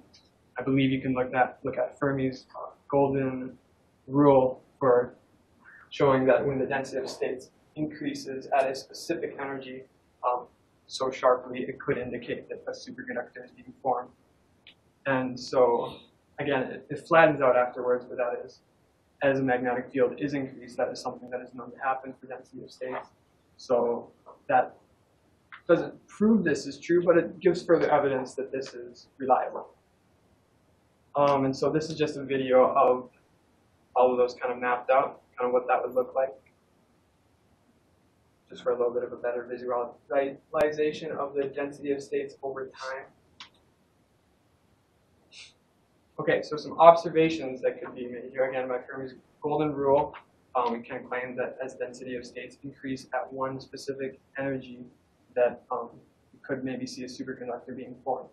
I believe you can look look at Fermi's golden rule for showing that when the density of states increases at a specific energy um, so sharply, it could indicate that a superconductor is being formed. And so, again, it, it flattens out afterwards, but that is, as a magnetic field is increased, that is something that is known to happen for density of states. So that doesn't prove this is true, but it gives further evidence that this is reliable. Um, and so this is just a video of all of those kind of mapped out, kind of what that would look like. Just for a little bit of a better visualization of the density of states over time. Okay, so some observations that could be made here again by Fermi's golden rule. Um, we can claim that as density of states increase at one specific energy, that um, you could maybe see a superconductor being formed.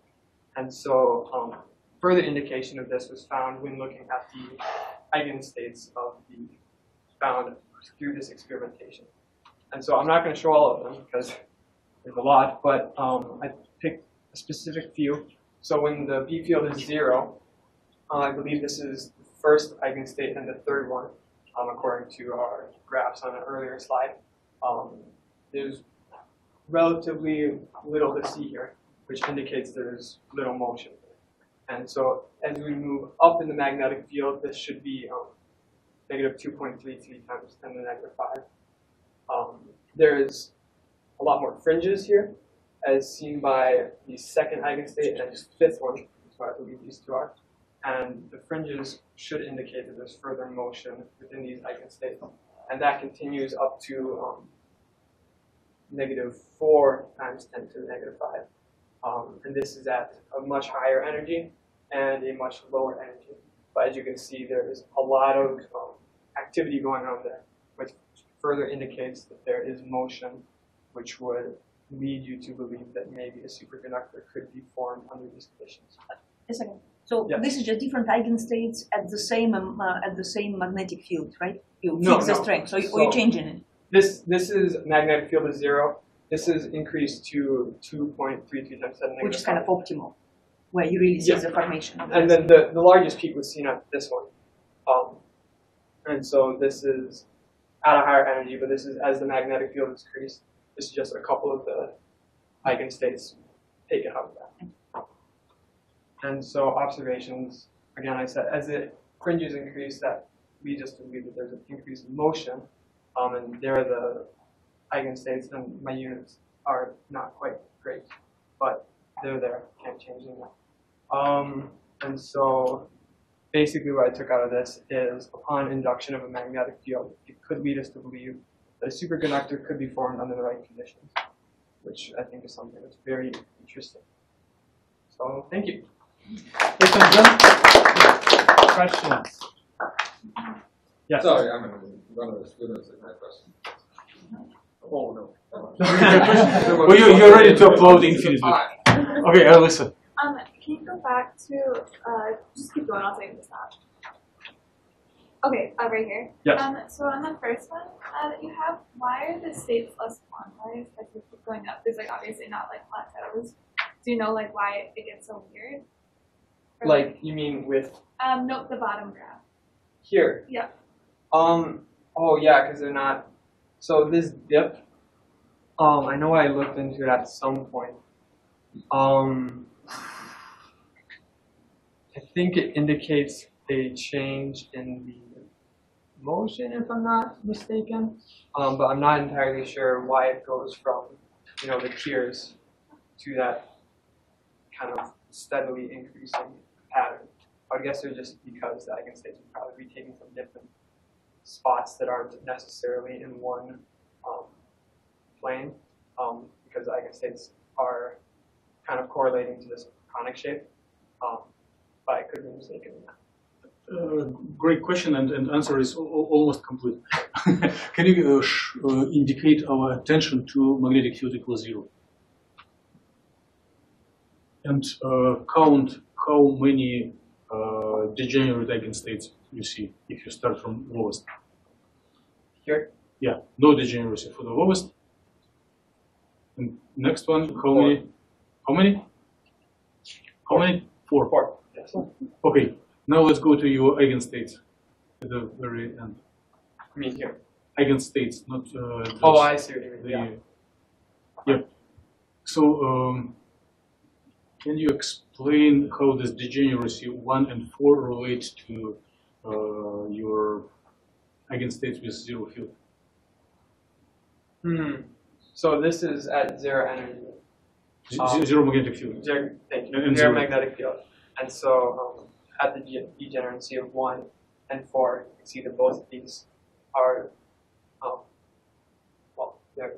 And so um, further indication of this was found when looking at the eigenstates of the found through this experimentation. And so I'm not going to show all of them because there's a lot, but um, I picked a specific few. So when the B field is zero, uh, I believe this is the first eigenstate and the third one, um, according to our graphs on an earlier slide. Um, there's relatively little to see here, which indicates there's little motion. And so as we move up in the magnetic field, this should be um, negative 2.33 times 10 to the negative 5. Um, there's a lot more fringes here, as seen by the second eigenstate and the fifth one, that's what I believe these two are. And the fringes should indicate that there's further motion within these eigenstates. And that continues up to um, negative 4 times 10 to the negative 5. Um, and this is at a much higher energy and a much lower energy. But as you can see, there's a lot of um, activity going on there, further indicates that there is motion, which would lead you to believe that maybe a superconductor could be formed under these conditions. A second. So Yeah. this is just different eigenstates at the same um, uh, at the same magnetic field, right? You No, fix the strength, so, you- So- you're changing it. This this is magnetic field is zero. this is increased to two point three three times ten negative Which is kind of optimal, where you really see Yeah. the formation of And then the, the largest peak was seen at this one. Um, and so this is at a higher energy, but this is as the magnetic field is increased. This is just a couple of the eigenstates taken out of that. And so observations, again, I said, as the fringes increase, that we just believe that there's an increase in motion. Um, and there are the eigenstates, and my units are not quite great, but they're there, can't change them. Um, and so basically what I took out of this is upon induction of a magnetic field, it could lead us to believe that a superconductor could be formed under the right conditions, which I think is something that's very interesting. So thank you. Ladies and gentlemen, questions? Yes. Sorry, I mean, one of the students is my question. Oh, no. well, Well, you, you're ready to upload infinitely. Okay, Alyssa. Um, can you go back to, uh, just keep going, I'll say this stop. Okay, uh, right here. Yes. Um, so on the first one, uh, that you have, why are the states less quantized, like they keep going up? There's like obviously not like plateaus. Do you know like why it gets so weird? Or, Like, you mean with Um, nope, the bottom graph. here? Yeah. Um, oh yeah, because they're not, so this dip, um, I know I looked into it at some point. Um, I think it indicates a change in the motion, if I'm not mistaken. Um, but I'm not entirely sure why it goes from, you know, the tiers to that kind of steadily increasing pattern. I guess they're just because the eigenstates would probably be taken from different spots that aren't necessarily in one um, plane, um, because the eigenstates are kind of correlating to this conic shape. But I could be mistaken in that. Uh, great question, and, and answer is al- al- almost complete. Can you uh, sh- uh, indicate our attention to magnetic field equals zero? And uh, count how many uh, degenerate eigenstates you see if you start from lowest. Here, Yeah, no degeneracy for the lowest. And next one, how many? How many? How many? Four. four. Yes. Okay, now let's go to your eigenstates at the very end. I mean here. Eigenstates, not uh, Oh, I see what the, Yeah. yeah. So, um, can you explain how this degeneracy one and four relate to uh, your eigenstates with zero field? Hmm. So this is at zero energy. Z- Um, zero magnetic field. Zero, thank you. And zero zero. magnetic field. And so um, at the degeneracy of one and four, you can see that both of these are, um, well, they're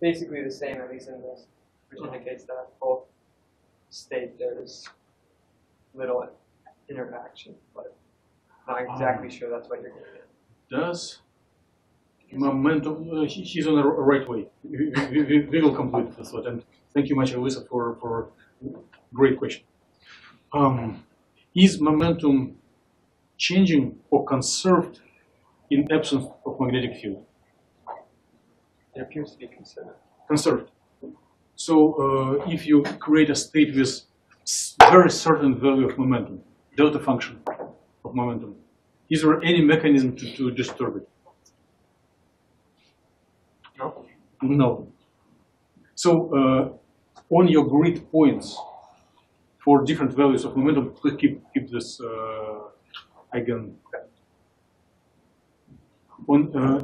basically the same, at least in this, which indicates that both state there's little interaction, but not exactly sure that's what you're getting at. Does momentum, uh, he- he's on the right way. We, we, we, we will complete the thought, and thank you much, Elisa, for, for great question. Um, is momentum changing or conserved in absence of magnetic field? It appears to be considered. Conserved. So uh, if you create a state with very certain value of momentum, delta function of momentum, is there any mechanism to, to disturb it? No? No. So uh, on your grid points for different values of momentum, please keep keep this uh, eigen. On uh,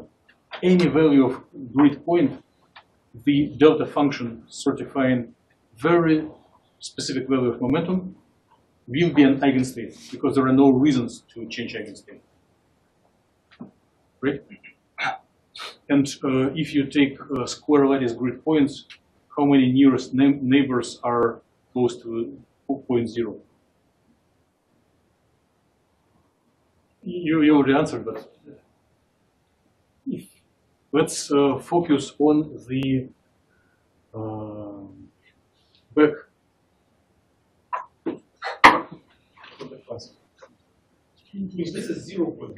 any value of grid point, the delta function certifying very specific value of momentum will be an eigenstate because there are no reasons to change eigenstate. Right? And uh, if you take uh, square lattice grid points, how many nearest neighbors are close to 0.0? You, you already answered, but if, let's uh, focus on the um back. This is zero point.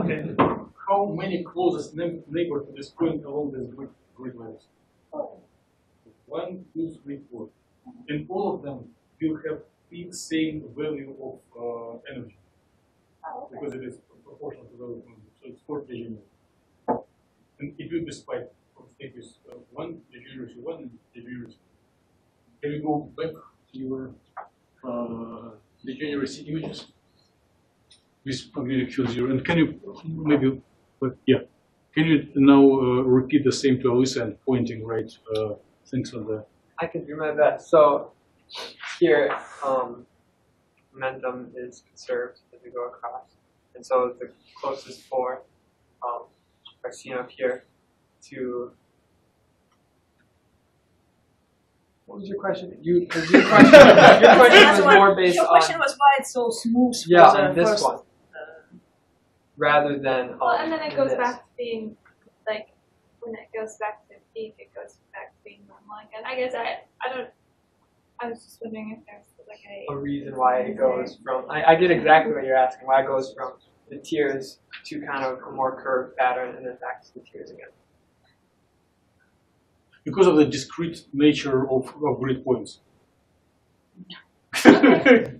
Okay. How many closest neigh- neighbor to this point along this grid, grid lines? One, two, three, four. And all of them will have the same value of uh, energy Oh, okay. because it is proportional to the value of energy. So it's four degenerate. And it will be spiked from state with uh, one degeneracy one and degeneracy. Can you go back to your uh, degeneracy images? With magnetic field zero, and can you maybe, but yeah, can you now uh, repeat the same to Alyssa and pointing right uh, things on the I can do my best. So here, um, momentum is conserved as we go across. And so the closest four um, are seen up here to. What was your question? You, 'cause your question, your question was what- more based Your on, question was why it's so smooth yeah, the on this first, one, uh, rather than um, Well, and then it goes this. back to being like when it goes back to peak, it goes back to being normal. I guess I I don't. I was just wondering if there's like a. a reason why it goes from. I, I get exactly what you're asking. Why it goes from the tiers to kind of a more curved pattern and then back to the tiers again. because of the discrete nature of, of grid points. okay.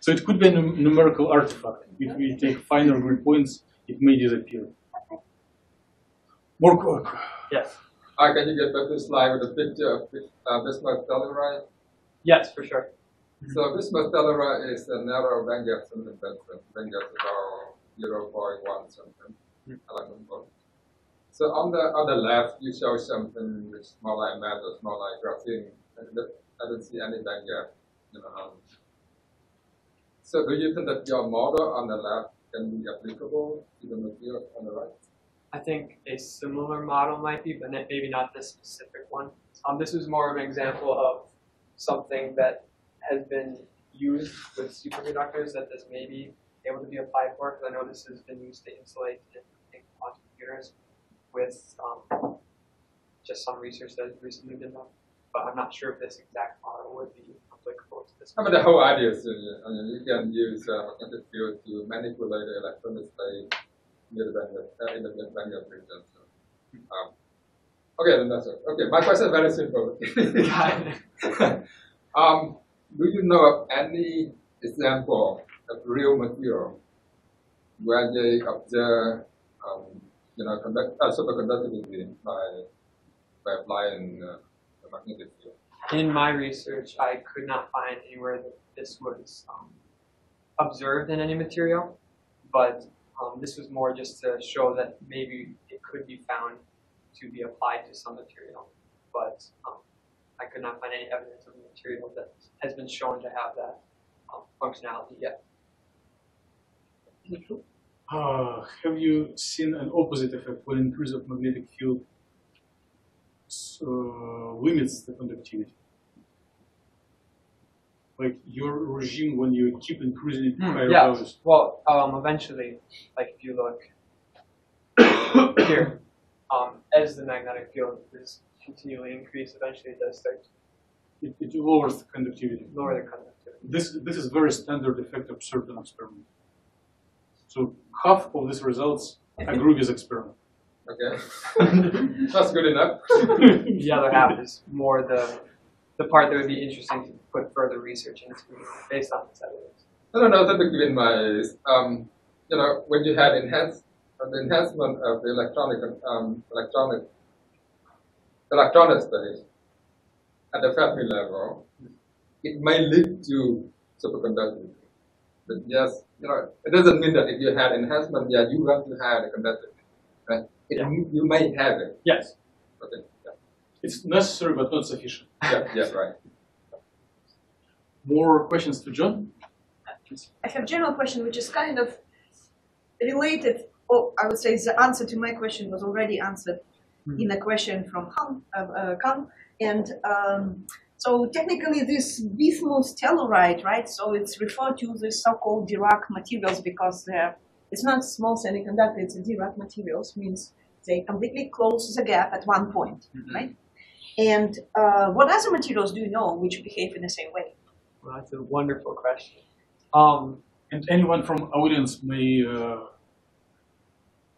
So it could be a numerical artifact. If we take finer grid points, it may disappear. More co- Yes. Uh, can you get back to slide with a picture of Bis- uh, Bismuth telluride? Yes, for sure. So Bismuth telluride is a narrow bandgap semiconductor. Bandgap is about 0.1 something. electron volt. So on the on the left, you show something which more like metal, more like graphene. And that- I don't see any bandgap. You know. So do you think that your model on the left can be applicable to the material on the right? I think a similar model might be, but maybe not this specific one. Um, this was more of an example of something that has been used with superconductors that this may be able to be applied for, because I know this has been used to insulate in, in quantum computers with um, just some research that has recently been done. But I'm not sure if this exact model would be applicable to this. I mean, the whole idea is, uh, you can use uh, magnetic field to manipulate the electron state near the bandgap, uh, in the bandgap region. So, um, okay, then that's it. Okay, my question is very simple. Um, do you know of any example of real material where they observe, um, you know, conduct, uh, superconductivity by by applying uh, the magnetic field? In my research, I could not find anywhere that this was um, observed in any material, but um, this was more just to show that maybe it could be found to be applied to some material. But um, I could not find any evidence of a material that has been shown to have that um, functionality yet. Uh, have you seen an opposite effect when increase of magnetic field uh, limits the conductivity? Like your regime when you keep increasing it to higher yeah. values. Well, um, eventually, like if you look here, um, as the magnetic field is continually increased, eventually it does start It, it lowers the conductivity. lower the conductivity. This this is very standard effect observed in experiment. So half of these results agree with experiment. Okay, that's good enough. the other half is more the the part that would be interesting to put further research into based on this evidence. I don't know to begin my, um, you know, when you had enhanced, uh, the enhancement of the electronic, um, electronic, electronic space at the Fermi level, it may lead to superconductivity. But yes, you know, it doesn't mean that if you had enhancement, yeah, you want to have a conductivity. Right? It, Yeah. You may have it. Yes. Okay. Yeah. It's necessary but not sufficient. Yeah, yeah, right. More questions to John? I have a general question which is kind of related, or I would say the answer to my question was already answered in a question from Han, uh, uh, Kang. And um, so technically this bismuth telluride, right? So it's referred to the so-called Dirac materials because they're, it's not small semiconductor, it's a Dirac materials, means they completely close the gap at one point, right? And uh, what other materials do you know which behave in the same way? Well, that's a wonderful question. Um, And anyone from audience may uh,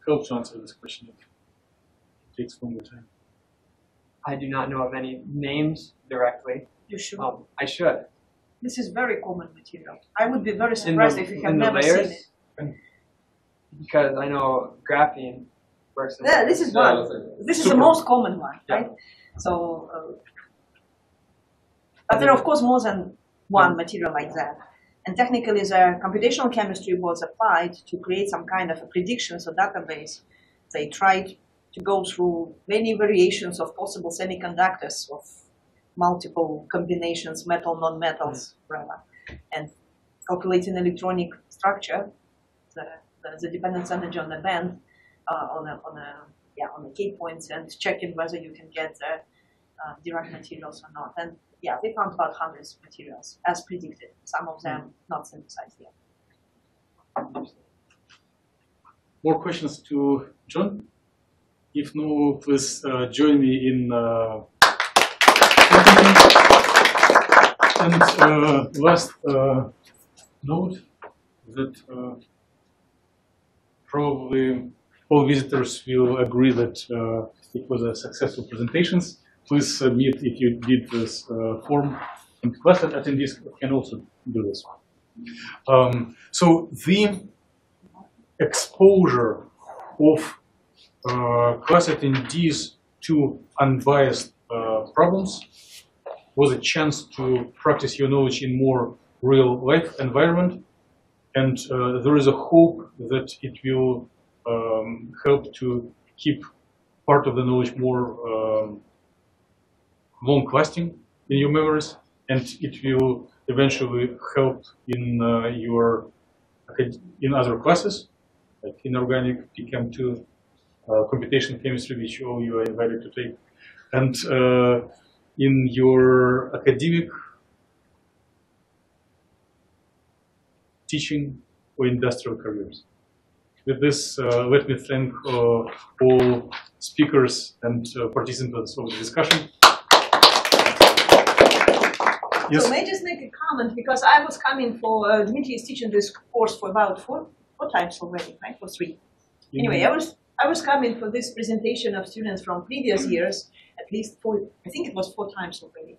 help to answer this question if it takes longer time. I do not know of any names directly. You should. Um, I should. This is very common material. I would be very surprised the, if you have in the never seen layers, it. because I know graphene works Yeah, this is one. This is the most common one, Yeah. right? So, uh, but there are of course more than one material like that. And technically, the computational chemistry was applied to create some kind of a predictions or database. They tried to go through many variations of possible semiconductors of multiple combinations, metal, non-metals, whatever, and calculating electronic structure, the, the, the dependence energy on the band, uh, on a, on a yeah, on the key points and checking whether you can get the uh, Dirac materials or not. And yeah, we found about hundreds of materials as predicted. Some of them not synthesized yet. More questions to John? If no, please uh, join me in. Uh, and uh, last uh, note that uh, probably all visitors will agree that uh, it was a successful presentations. Please submit if you did this uh, form, and class attendees can also do this. Um, so the exposure of uh, class attendees to unbiased uh, problems was a chance to practice your knowledge in more real life environment and uh, there is a hope that it will um, help to keep part of the knowledge more um, long lasting in your memories and it will eventually help in uh, your in other classes like inorganic PChem2 uh, computational chemistry which all you are invited to take and uh, in your academic teaching or industrial careers. With this, uh, let me thank uh, all speakers and uh, participants of the discussion. Yes. So may I just make a comment because I was coming for uh, Dmitry is teaching this course for about four four times already, right? For three. Anyway, I was I was coming for this presentation of students from previous years, at least four. I think it was four times already,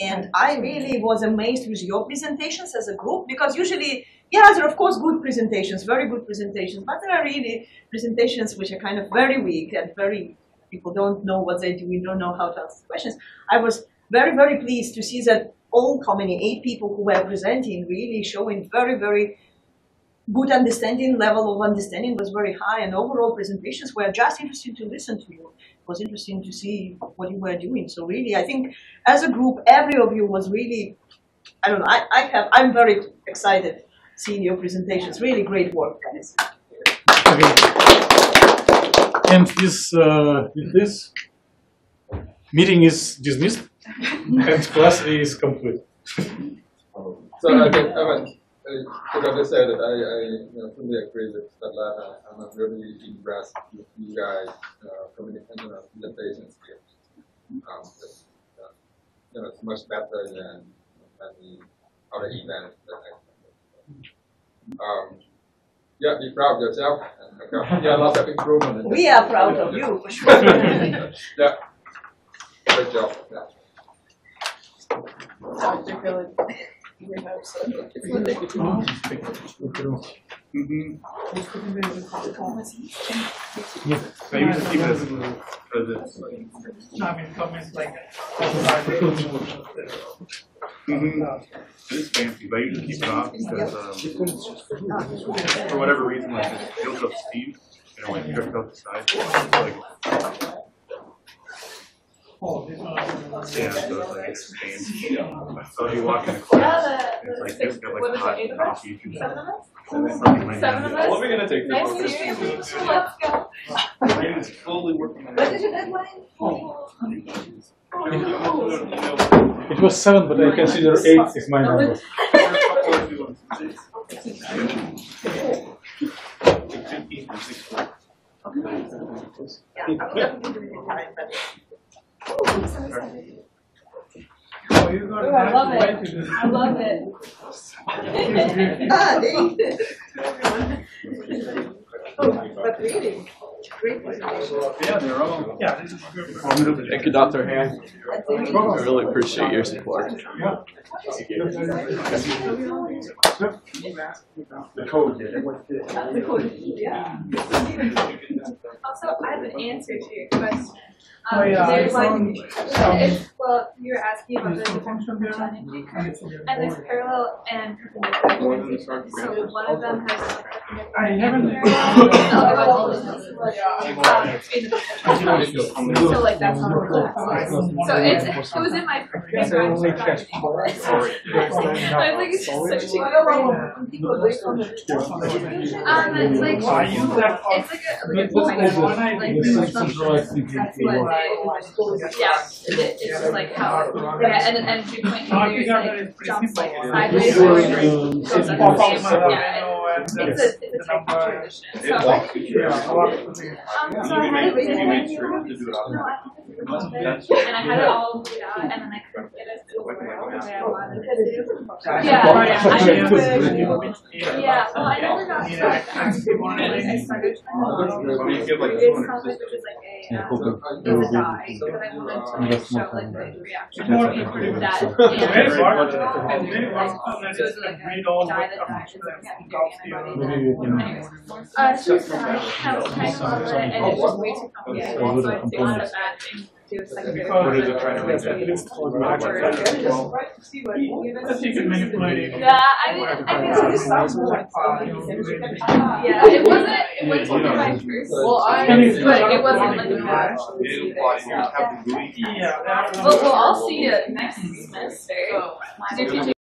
and I really was amazed with your presentations as a group because usually, yeah, there are of course good presentations, very good presentations, but there are really presentations which are kind of very weak and very people don't know what they do, we don't know how to answer questions. I was very very pleased to see that all eight people who were presenting really showing very very good understanding, level of understanding was very high, and overall presentations were just interesting to listen to you. It was interesting to see what you were doing. So really, I think as a group, every of you was really, I don't know, I, I have, I'm very excited seeing your presentations. Really great work, guys. Okay. And this, uh, with this, meeting is dismissed and class is complete. So I think, I mean, I could just say that I, I you know, fully agree with Svetlana, and I'm really impressed with you guys, uh, communication and presentation skills. Um, it's, uh, you know, it's much better than many other events that I um, yeah, be proud of yourself, and okay, yeah, lots of improvement. We are proud of you, for sure. yeah, great job. Yeah. Dr. Philip, we have some. Mhm. So you just keep it as for this. No, I mean, comments like. Mhm. It's fancy, but I usually keep it off because, um, for whatever reason, like it builds up steam, you know, when you drift out the side. It's like, Oh, yeah, so it's like expands. So if you walk in the class, it's like just got like hot eight of coffee. you Seven of us? and then something like Seven that. of us? What are we gonna take? Nice to meet you. Let's go. I'm slowly working on What is your deadline? It was seven, but I consider eight is my number. Yeah, I'm definitely doing it time, but Oh, you're gonna I love it. to do- I love it. Ah, they. Oh, but really, great presentation. Yeah, they're all. Yeah, this is good. Thank you, Dr. Han. I really appreciate your support. The code. Also, I have an answer to your question. Oh, Um, yeah, there's like, well, you were asking about the different energy curves, and there's parallel and perpendicular. So one of them has like perpendicular. I haven't- parallel, the other one is like, um, in the So like that's how it looks. So it's, it was in my previous I was like, it's just searching. Um, it's like, I use that for- it's like a, like a point, like, that's what it, yeah, it, it's just like how, yeah, and, and two point meters, like, jumps like sideways, or goes up the same, yeah, and it's a, it's a type transition, so. Um, so I had it written in, and I had it all laid out, and then I couldn't get it to work the way I wanted it to. Yeah, I just, yeah, well, I never got to that, I started trying to create something which is like a, um, it's a dye, because I wanted to show like the reaction between that and. So it's like a dye that dyes is like secondary antibody. Uh, it's just that I have kind of love it, and it's just way too complicated, so I think not a bad thing. to do a secondary. What is it trying to Because you can manipulate. Yeah, I didn't, I think it's uh, Yeah, it wasn't, it wasn't my first. Well, I- but it wasn't like a bad. Yeah. Well, well, I'll see you next semester. Did you